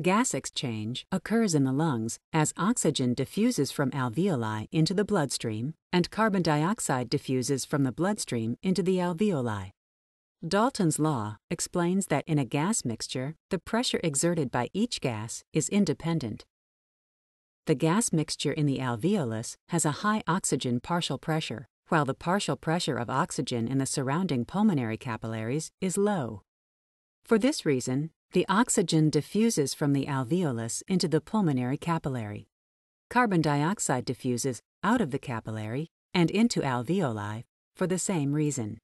Gas exchange occurs in the lungs as oxygen diffuses from alveoli into the bloodstream and carbon dioxide diffuses from the bloodstream into the alveoli. Dalton's law explains that in a gas mixture, the pressure exerted by each gas is independent. The gas mixture in the alveolus has a high oxygen partial pressure, while the partial pressure of oxygen in the surrounding pulmonary capillaries is low. For this reason, the oxygen diffuses from the alveolus into the pulmonary capillary. Carbon dioxide diffuses out of the capillary and into alveoli for the same reason.